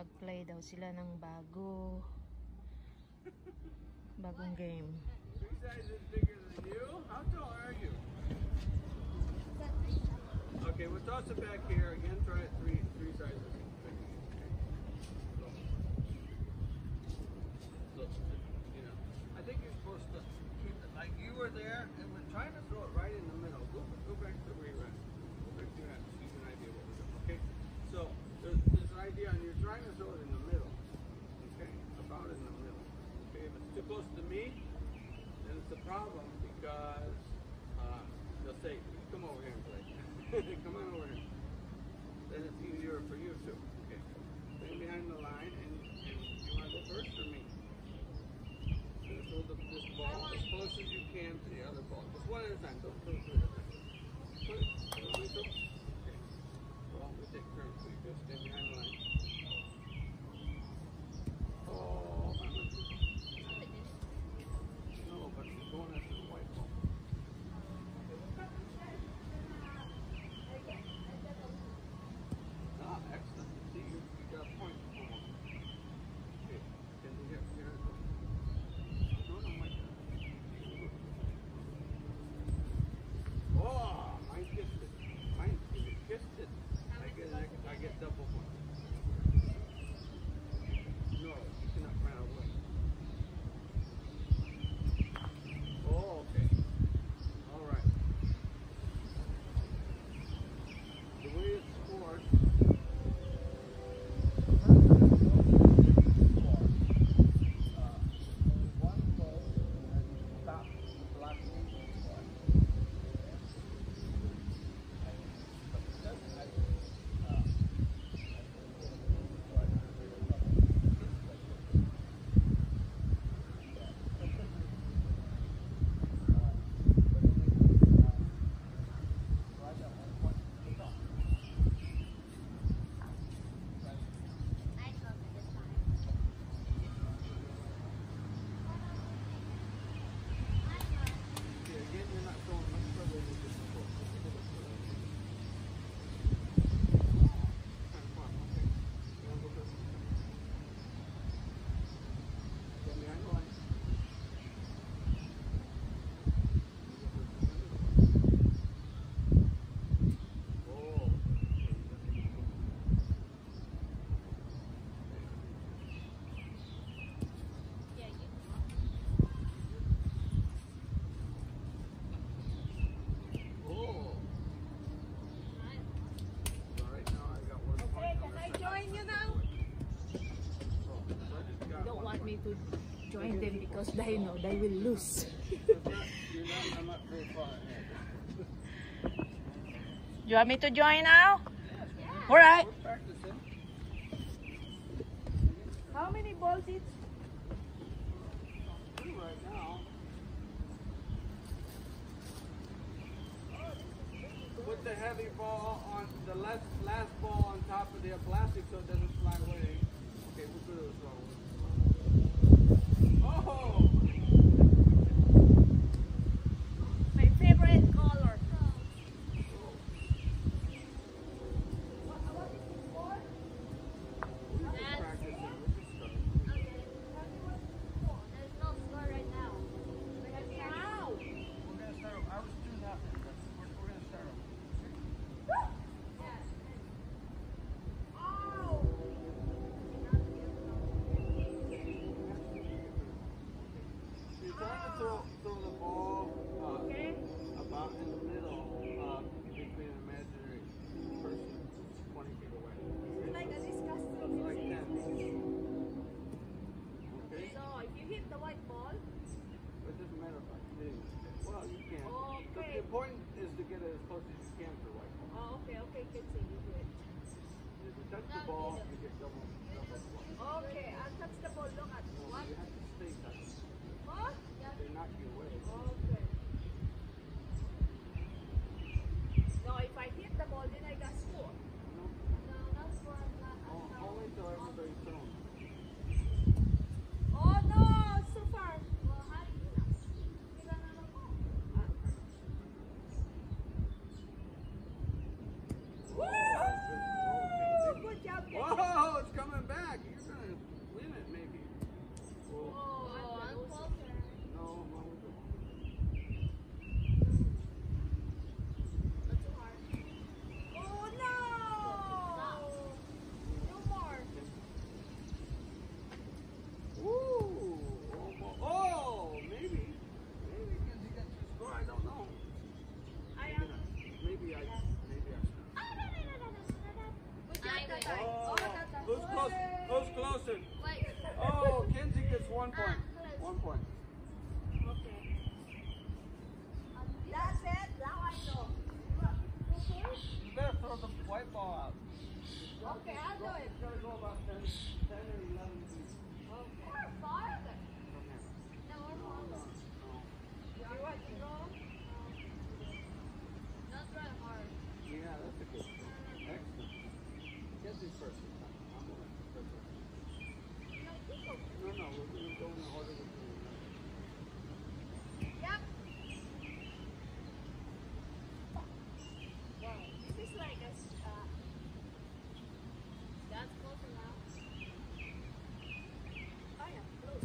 Mag-play daw sila ng bago. Bagong game. Okay, we'll toss it back here again. Try it three, three sizes. Look, you know, I think you're supposed to keep it like you were there and we're trying to join them because they know they will lose. you want me to join now? Yeah. All right. How many balls is? Put the heavy ball on the last last ball on top of the plastic so it doesn't fly away. Okay, we'll do this wrong home. make it so you do it. If you touch the ball, you get double. double okay. Throw the white ball out. Okay, I'll do it. It's gotta go about 10, 10 or 11 feet. Or farther. From here. No, or farther. Oh. You want to go? Not try hard. Yeah, that's a good one. Excellent. Kenzie's first. I'm going first. No, keep going. No, no, we're gonna go in the order we're doing. Yep. Wow. This is like a. Uh, that's closer now. Oh, yeah, close.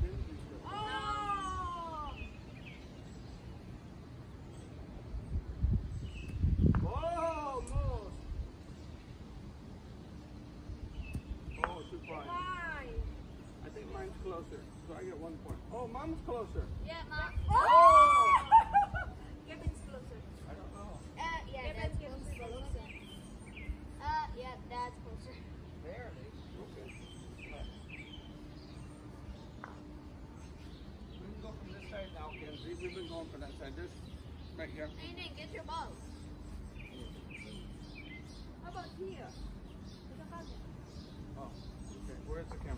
Kenzie's first. Oh! Oh, almost. Oh, too far. Why? I think mine's closer, so I get one point. Oh, mom's closer. Yeah, mom. Oh! Kevin's closer. I don't know. Uh, yeah, that's closer. Uh, yeah, that's closer. Barely. Okay. We can go from this side now, Kenzie. We've been going from that side. This, right here. Aiden, get your balls. How about here? Oh, okay. Where's the camera?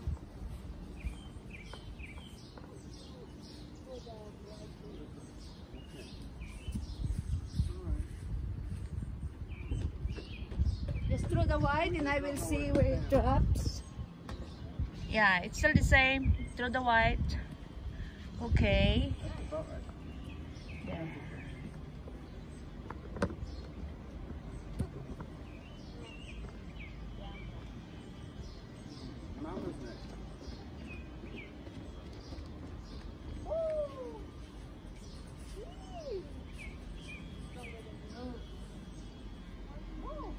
Okay. Throw the wine and I will see where it drops. Yeah, it's still the same. Throw the white. Okay. That's about right. Yeah. Mama's next. Oh, no.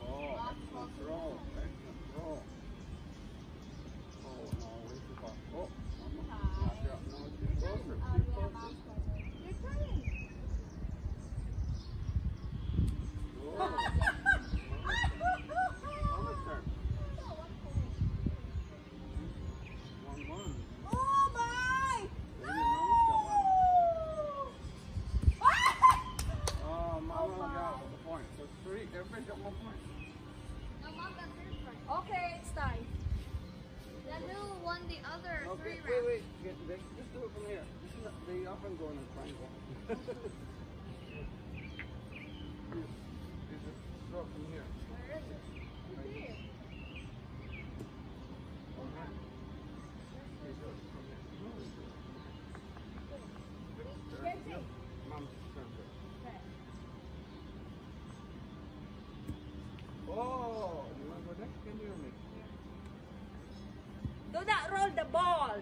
Oh, excellent throw. Excellent throw. Oh, no, way too far. Oh, Mama. Knock it out. No, it's too closer. Too closer. You're trying. Whoa. Mama's turn. One, one. Oh my! Maybe Mama's got one. Oh, Mama got the point. So three. Everybody got one point. No, mom got third point. Okay, it's time. Then who won the other Okay, three wait, rounds? wait. Get, let's just do it from here. This is not, they often go in a triangle. you, you just throw it from here. Where is it? Right Here. From here. You throw it from here. No, you do it. There. Kenzie. Yep. Mom's turn first. Okay. Oh, you want to go next? Can you or me? Do not roll the ball.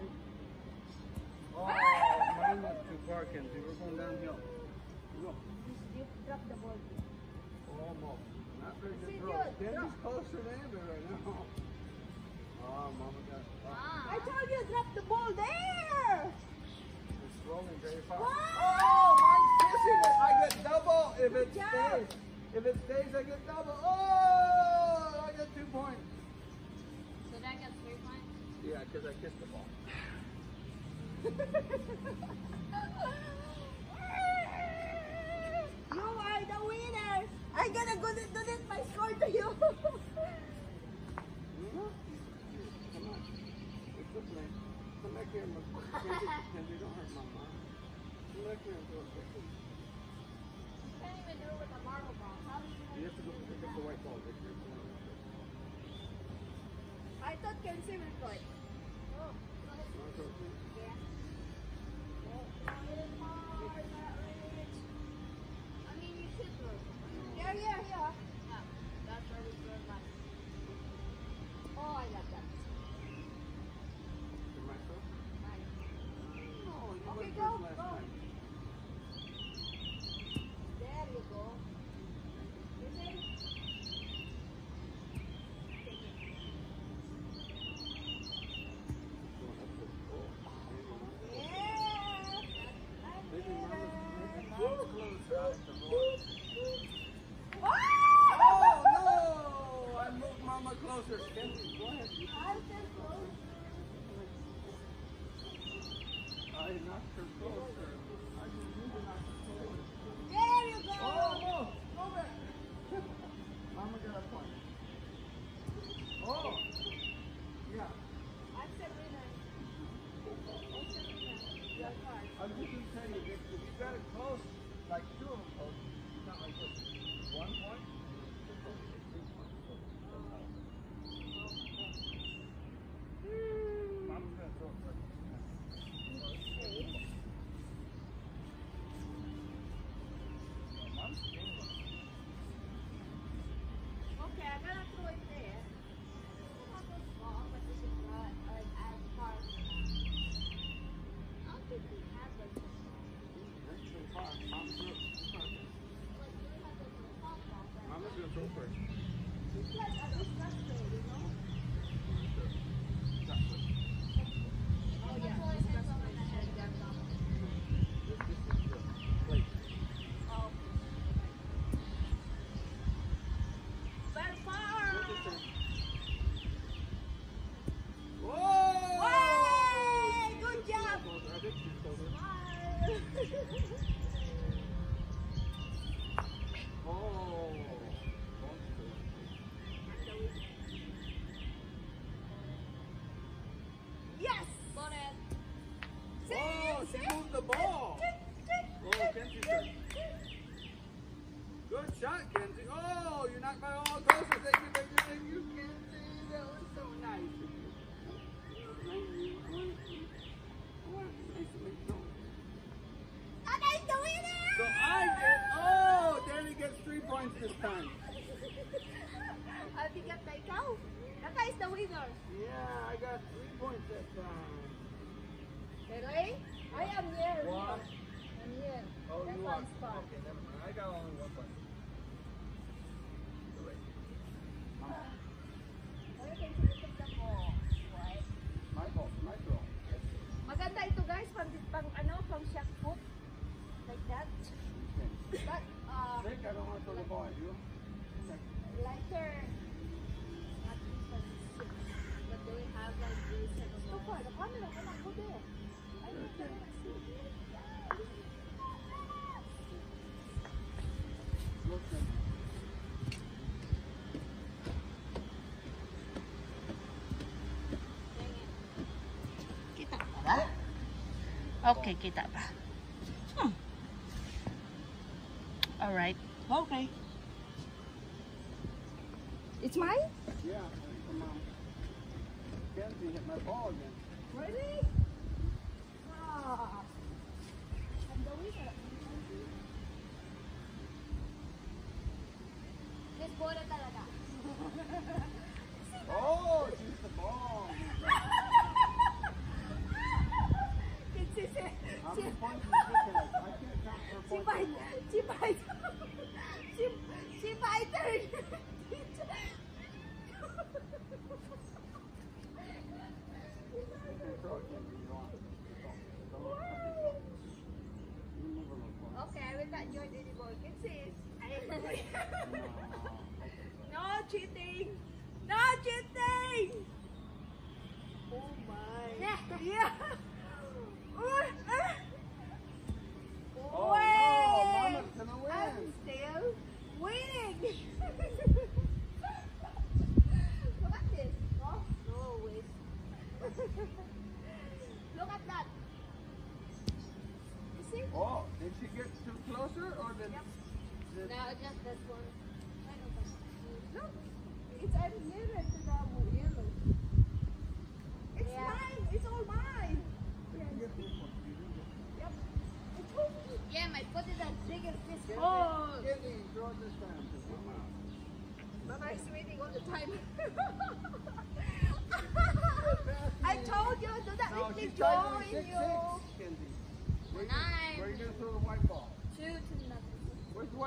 Oh, mine went too far. We're going downhill. Go. You drop the ball. Almost. Not very good throw. good. Kenzie's closer than Amber right now. Oh, Mama got oh, Ah. I told you drop the ball there. It's rolling very fast. Wow. Oh, mine's missing it. I get double if it stays. If it stays, I get double. Oh, I get two points. So that gets three points? Yeah, because I kissed the ball. You are the winner. I'm gonna go to donate my score to you. Come on. It's a play. Come back here and look. Kenzie, Kenzie, don't hurt Mama. Come back here and throw it quickly. You can't even do it with a marble ball. How do you You have to go pick up the white ball. Here. I thought Kenzie will play. Yeah, yeah. Yeah, Então, proper. shotgun Okay, kita pa. Hmm. Alright. Okay. It's mine? Yeah, from mine. Kenzie hit my ball again. Ready? Ah. Let's go to the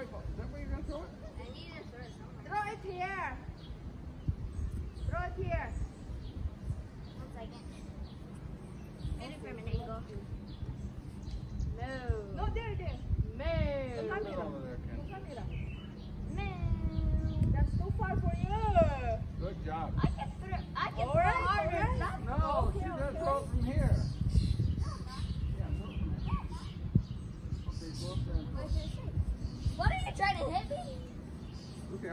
white ball. Is that where you're going to throw it? I need to throw it somewhere. Throw it here. Throw it here. One second. Hit it from an angle. No. No, there it is. No. No. No. No. That's too far for you. Good job.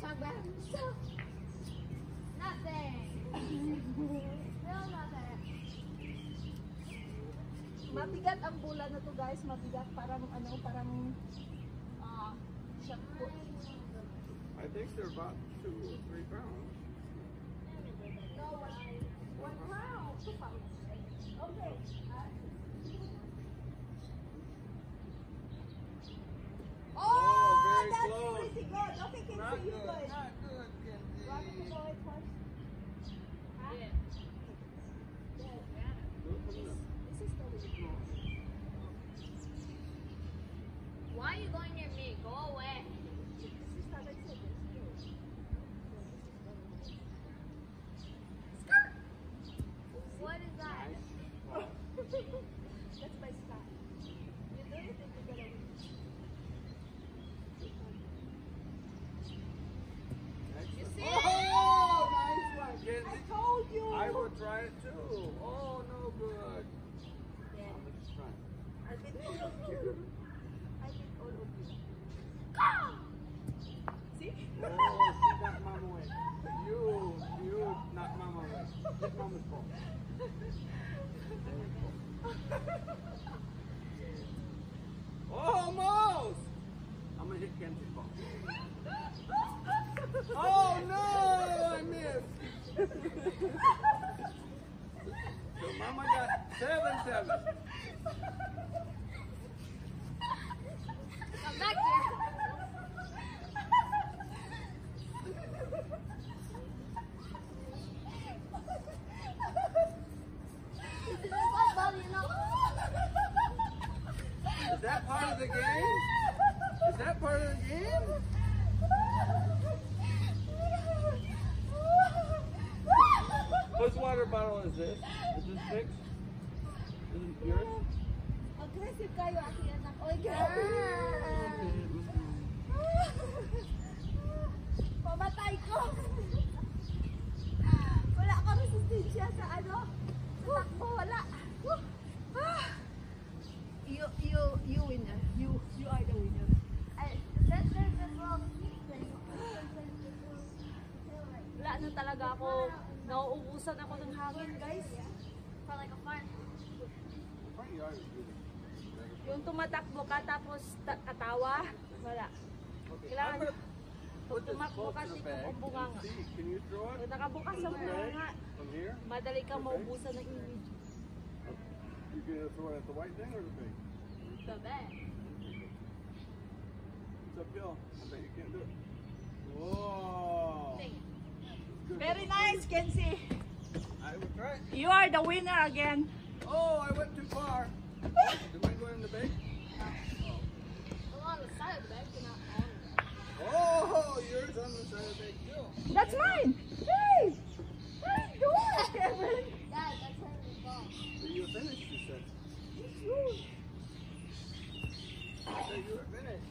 talk about yourself. Nothing. Still nothing. Mabigat ang bola na to guys, mabigat parang ano, parang ah, shot. I think they're about two or three pounds. No, one, one pound, two pounds. Okay. Okay, can Not see you good. good. Not good, Want me to Kenzie. go it first? Huh? Yeah. Yeah. Look at them. This is the way. Why are you going near me? Go away. This is how I said this. Good. What is that? That's my style. You do it and you get away. Excellent. see Oh, nice one, I Kenzie. told you. I would try it too. Oh, no good. Yeah. I'm just trying. I beat all of you. I beat all of you. See? Oh, she knocked mama away. You, you knocked mama away. Hit mama's ball. Almost! I'm gonna hit Kenzie's ball. Oh no! I missed. so mama got seven seven. Come back here. This is football, you know. Is that part of the game? Is that part of the game? Whose water bottle is this? Is this fixed? Yours? Aggressive kayo, ate anak. Oy, grabe. Pamatay ko. Wala ka resistensya sa ano? Sa takbo, wala. You, you, you winner. You, you are the winner. Wala na talaga ako. Nauubusan ako ng hangin, guys. For like a fun. Front yard is good. Yung tumatakbo ka tapos ta- katawa, wala. Kailangan- this tumakbo kasi bag kung bunganga. Pag nakabukas from here? madali kang maubusan ng image. You gonna throw it at the white thing or the big? The bed. It's uphill. I bet you can't do it. Whoa! Very nice, Kenzie. I will try. You are the winner again. Oh, I went too far. Did I go in the bag? Go on the side of the bed, but not on the bed. Oh, yours on the side of the bag too. That's mine. Hey! Hey, do it, Kevin. Dad, that's where we go. So you were finished, you said. I said you were finished.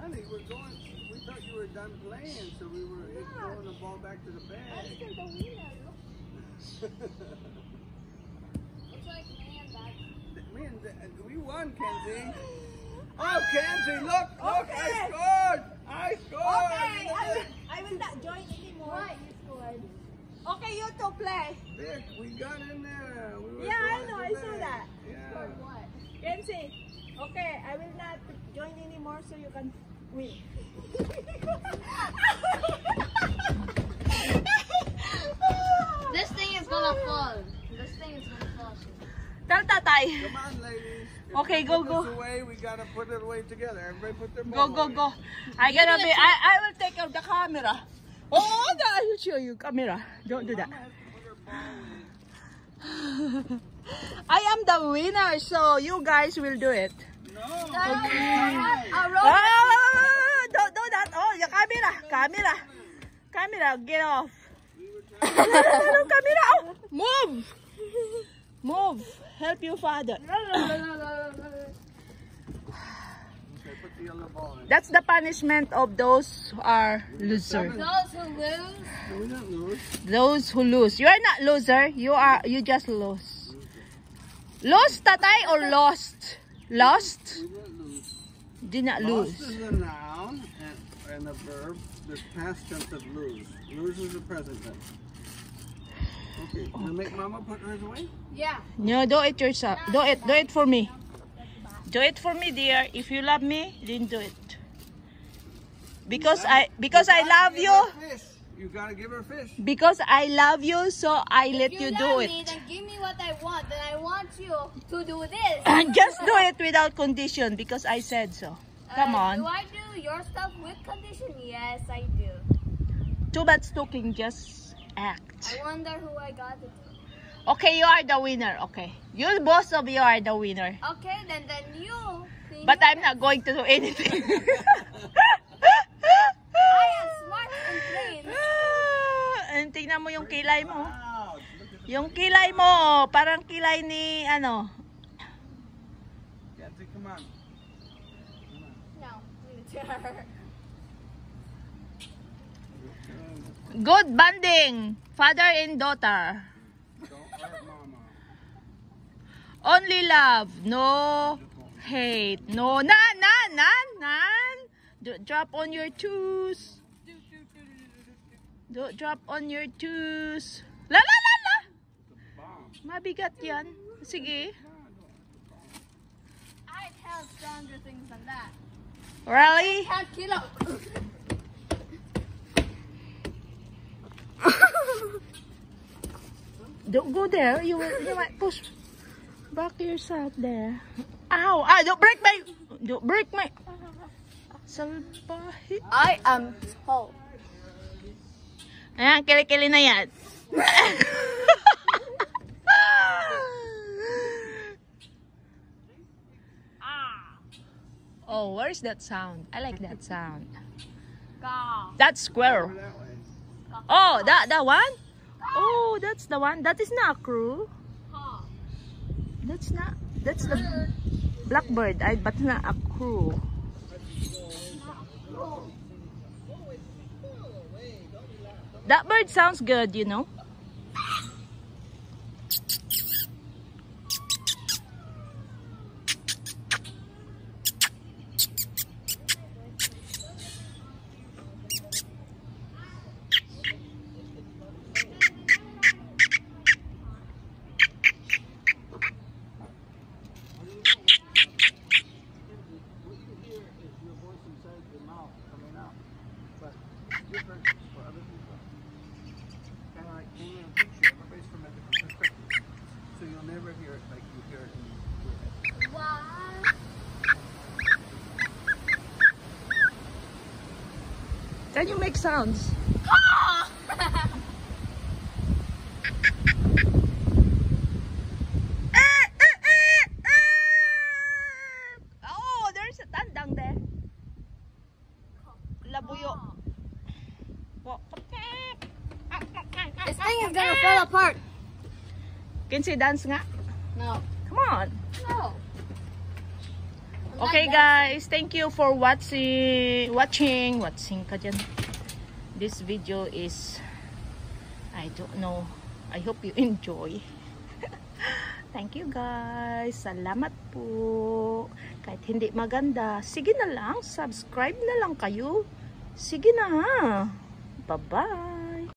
Honey, we're going. We thought you were done playing, so we were throwing the ball back to the I'm bag. still the winner. look. Looks like me and Dad. Me and Dad- we won, Kenzie. Oh, Kenzie, look, look, Okay. I scored. I scored. Okay, I will, I will not join anymore. Why? You scored. Okay, you two play. Vik, we got in there. We were Yeah, I throwing know, the I saw bag. that. Yeah. What? Kenzie, okay, I will not join anymore so you can win. This thing is gonna fall. This thing is gonna fall. Tell tatay. Come on, ladies. If Okay, we go, go. Away, we gotta put it away together. Everybody put their Go, go, away. go. I gonna be, I, I will take out the camera. Oh, oh I will show you camera. Don't do that. Mama has to put her ball away. I am the winner, so you guys will do it. No. Okay. A Oh, rope. Ah! don't do that. Oh, the camera, camera, camera, get off. No, no, no, no, camera, oh, move, move. Help your father. Okay, put the yellow ball in. That's the punishment of those who are loser. Those who lose. No, lose. Those who lose. You are not loser. You are. You just lose. Lost, tatay, or lost? Lost? Didn't lose. Did not lose. Is a noun and, and a verb. this past tense of lose. Lose is the present tense. Okay, you make mama put hers away? Yeah. No, do it yourself. Do it. Do it for me. Do it for me, dear. If you love me, then do it. Because I because I love you. Fish. You gotta give her fish. Because I love you, so I let If you, you do love it. me, then give me what I want. Then I want you to do this. Just do it without condition because I said so. Come Uh, on. Do I do your stuff with condition? Yes, I do. Too bad talking, just act. I wonder who I got it. to. Okay, you are the winner. Okay. You both of you are the winner. Okay, then then you. think But you- I'm not going to do anything. I am smart and plain. And tingnan mo yung kilay mo. Wow, look at the Yung kilay mo, parang kilay ni ano. Good banding, father and daughter. Only love, no hate, no nan nan nan nan. Do, drop on your toes. Do, drop on your toes. La la la la. Mabigat yan. Sige. I held stronger things than that. Really? Can't. Don't go there. You will, you might push back yourself there. Ow! Ah, don't break me! don't break me! Salbahe. I am tall. Ayan, kili-kili na yan. oh, where's that sound? I like that sound. Ka. That's squirrel. That way. Oh, that that one? Oh, that's the one. That is not a crew. Ka. That's not. That's the blackbird. I but not a crew. That bird sounds good, you know. What you hear is your voice inside your mouth coming out. But it's different for other people. Kind of like painting a picture. Everybody's from a different perspective. So you'll never hear it like you hear it in your head. What? Can you make sounds? Oh, there's a tandang there. Labuyo. This thing is gonna fall apart. Can say dance nga? Okay guys, thank you for watching watching watching ka. This video is I don't know. I hope you enjoy. thank you guys. Salamat po. Kahit hindi maganda, sige na lang, subscribe na lang kayo. Sige na. Bye-bye.